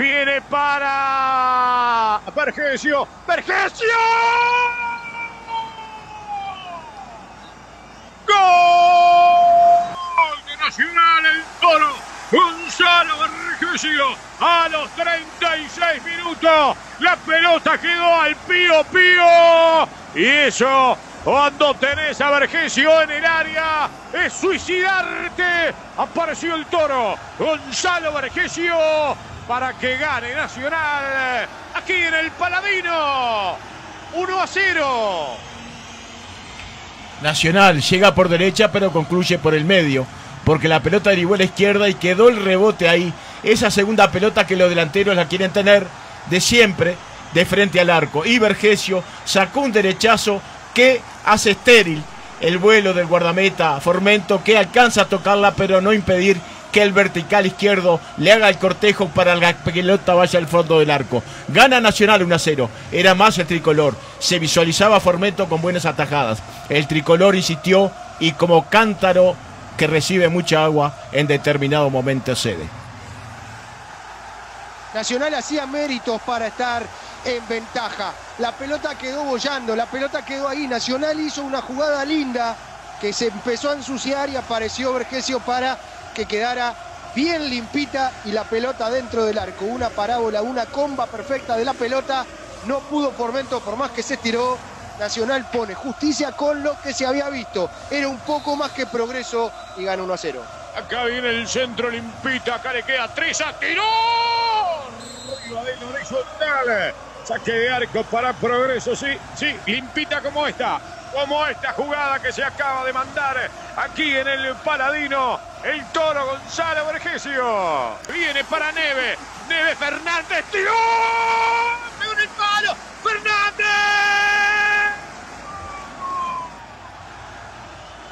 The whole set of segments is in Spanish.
Viene para Vergesio. ¡Vergesio! ¡Gol de Nacional el Toro! Gonzalo Vergesio a los 36 minutos. La pelota quedó al pío pío. Y eso cuando tenés a Vergesio en el área, es suicidarte. Apareció el toro. Gonzalo Vergesio para que gane Nacional aquí en el Paladino. 1 a 0. Nacional llega por derecha pero concluye por el medio. Porque la pelota derivó a la izquierda y quedó el rebote ahí. Esa segunda pelota que los delanteros la quieren tener de siempre de frente al arco. Y Vergesio sacó un derechazo que hace estéril el vuelo del guardameta Formento que alcanza a tocarla pero no impedir que el vertical izquierdo le haga el cortejo para que la pelota vaya al fondo del arco. Gana Nacional 1 a 0. Era más el tricolor. Se visualizaba Formento con buenas atajadas. El tricolor insistió y como cántaro que recibe mucha agua en determinado momento cede. Nacional hacía méritos para estar en ventaja. La pelota quedó bollando, la pelota quedó ahí. Nacional hizo una jugada linda que se empezó a ensuciar y apareció Vergesio para que quedara bien limpita y la pelota dentro del arco. Una parábola, una comba perfecta de la pelota. No pudo Formento, por más que se estiró. Nacional pone justicia con lo que se había visto. Era un poco más que progreso y gana 1 a 0. Acá viene el centro limpita, acá le queda 3 a tiró. Arriba del horizontal. Saque de arco para progreso, sí, sí, limpita como esta. Como esta jugada que se acaba de mandar aquí en el Paladino. El toro Gonzalo Vergesio. Viene para Neve. Neve Fernández tiró. ¡Pegó en el palo! ¡Fernández!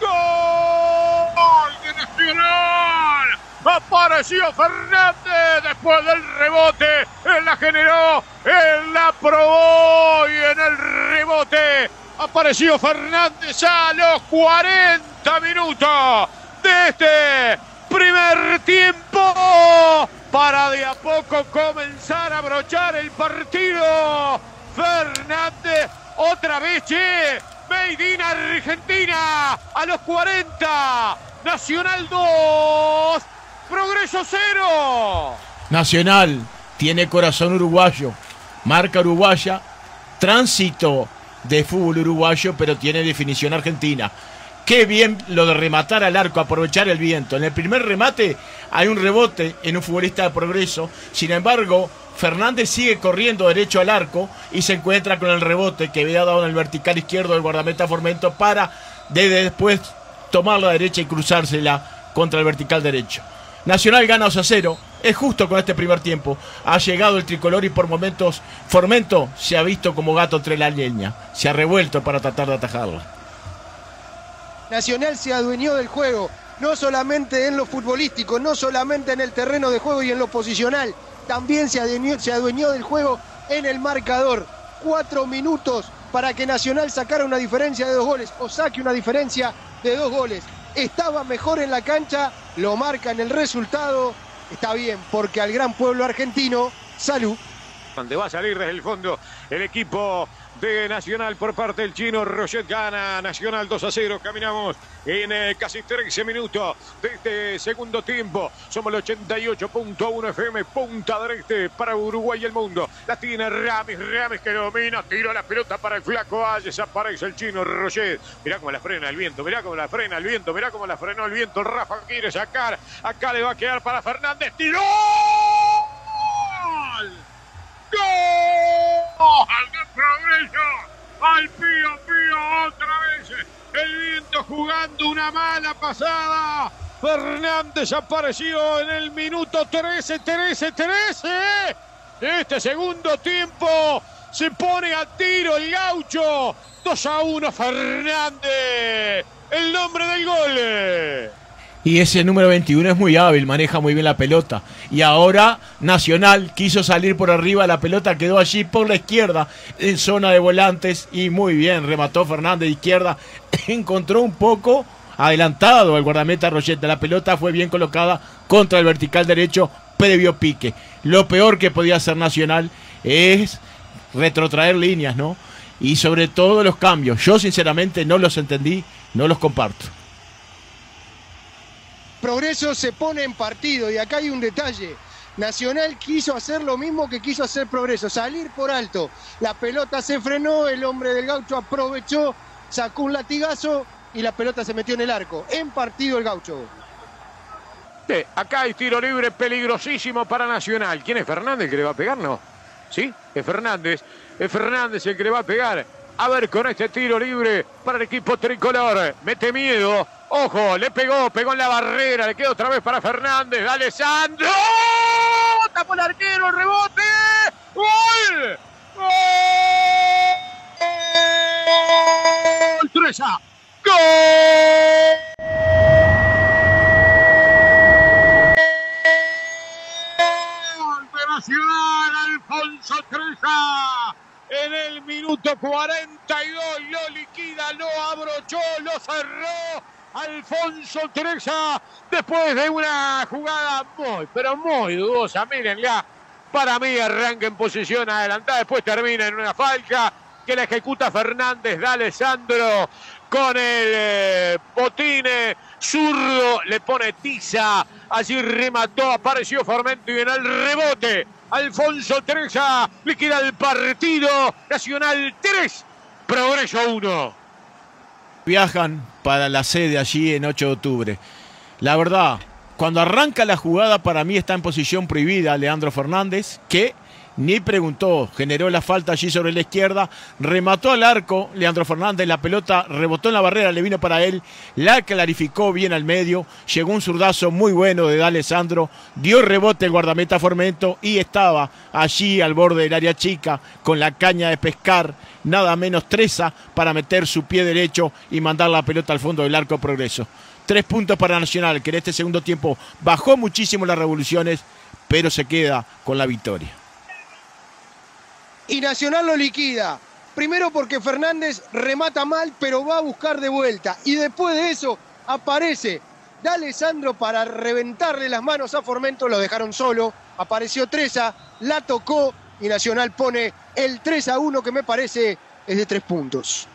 ¡Gol de Nacional! Apareció Fernández después del rebote. Él la generó, él la probó y en el rebote apareció Fernández a los 40 minutos de este primer tiempo para de a poco comenzar a brochar el partido. Fernández otra vez, che. Made in Argentina a los 40. Nacional 2. Progreso 0. Nacional tiene corazón uruguayo, marca uruguaya, tránsito de fútbol uruguayo, pero tiene definición argentina. Qué bien lo de rematar al arco, aprovechar el viento. En el primer remate hay un rebote en un futbolista de progreso. Sin embargo, Fernández sigue corriendo derecho al arco y se encuentra con el rebote que había dado en el vertical izquierdo del guardameta Formento para después tomar la derecha y cruzársela contra el vertical derecho. Nacional gana 2 a 0. Es justo con este primer tiempo. Ha llegado el tricolor y por momentos Formento se ha visto como gato entre la leña. Se ha revuelto para tratar de atajarla. Nacional se adueñó del juego, no solamente en lo futbolístico, no solamente en el terreno de juego y en lo posicional, también se adueñó, se adueñó del juego en el marcador. Cuatro minutos para que Nacional sacara una diferencia de dos goles o saque una diferencia de dos goles. Estaba mejor en la cancha, lo marca en el resultado. Está bien, porque al gran pueblo argentino, salud. Donde va a salir desde el fondo el equipo de Nacional por parte del chino. Roget gana Nacional 2 a 0. Caminamos en eh, casi 13 minutos de este segundo tiempo. Somos el 88.1 FM Punta del Este para Uruguay y el mundo. La tiene Ramis, Ramis que domina, tira la pelota para el flaco Ayes, aparece el chino Roget. Mirá cómo la frena el viento, mirá cómo la frena el viento, mirá cómo la frenó el viento. Rafa quiere sacar, acá le va a quedar para Fernández, tiró. ¡Gol de progreso! Al pío pío otra vez. El viento jugando una mala pasada. Fernández apareció en el minuto 13, 13, 13 de este segundo tiempo. Se pone a tiro el gaucho. 2 a 1 Fernández. El nombre del gol. Y ese número 21 es muy hábil, maneja muy bien la pelota. Y ahora Nacional quiso salir por arriba, la pelota quedó allí por la izquierda, en zona de volantes. Y muy bien, remató Fernández de izquierda. Encontró un poco adelantado el guardameta Rochette. La pelota fue bien colocada contra el vertical derecho. previo pique. Lo peor que podía hacer Nacional es retrotraer líneas, ¿no? Y sobre todo los cambios. Yo sinceramente no los entendí, no los comparto. Progreso se pone en partido y acá hay un detalle. Nacional quiso hacer lo mismo que quiso hacer Progreso, salir por alto. La pelota se frenó, el hombre del gaucho aprovechó, sacó un latigazo y la pelota se metió en el arco. En partido el gaucho. acá hay tiro libre peligrosísimo para Nacional. ¿Quién es Fernández que le va a pegar? No. ¿Sí? Es Fernández. Es Fernández el que le va a pegar. A ver con este tiro libre para el equipo tricolor. Mete miedo. Ojo, le pegó, pegó en la barrera. Le queda otra vez para Fernández. Dale, Sandro. Tapó el arquero, el rebote. ¡Gol! ¡Gol! ¡Tresa! ¡Gol! Nacional, Alfonso Treza en el minuto 42 lo liquida, lo abrochó, lo cerró Alfonso Treza después de una jugada muy, pero muy dudosa. Mírenla, para mí arranca en posición adelantada, después termina en una falca que la ejecuta Fernández de Alessandro con el eh, botine zurdo, le pone tiza, allí remató, apareció Formento y en el rebote Alfonso Teresa liquida el partido. Nacional 3, Progreso 1. Viajan para la sede allí en 8 de octubre. La verdad, cuando arranca la jugada para mí está en posición prohibida Leandro Fernández, que ni preguntó, generó la falta allí sobre la izquierda, remató al arco Leandro Fernández, la pelota rebotó en la barrera, le vino para él, la clarificó bien al medio, llegó un zurdazo muy bueno de D'Alessandro, dio rebote el guardameta Formento y estaba allí al borde del área chica con la caña de pescar, nada menos Treza para meter su pie derecho y mandar la pelota al fondo del arco progreso. Tres puntos para Nacional, que en este segundo tiempo bajó muchísimo las revoluciones, pero se queda con la victoria y Nacional lo liquida. Primero porque Fernández remata mal, pero va a buscar de vuelta. Y después de eso aparece D'Alessandro para reventarle las manos a Formento, lo dejaron solo. Apareció Treza, la tocó y Nacional pone el 3 a 1 que me parece es de tres puntos.